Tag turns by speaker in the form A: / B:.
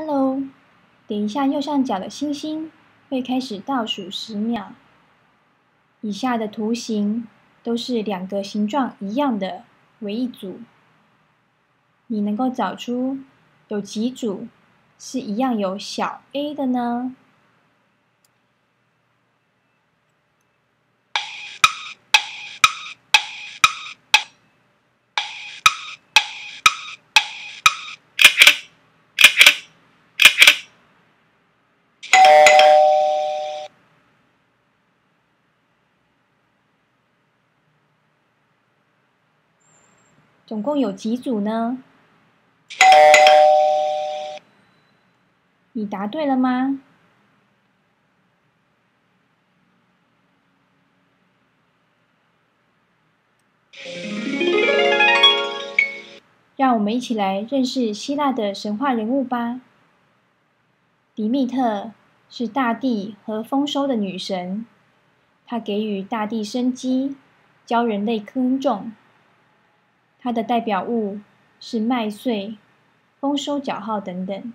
A: Hello，点一下右上角的星星，会开始倒数十秒。以下的图形都是两个形状一样的为一组，你能够找出有几组是一样有小 a 的呢？总共有几组呢？你答对了吗？让我们一起来认识希腊的神话人物吧。迪密特是大地和丰收的女神，她给予大地生机，教人类耕种。它的代表物是麦穗、丰收角号等等。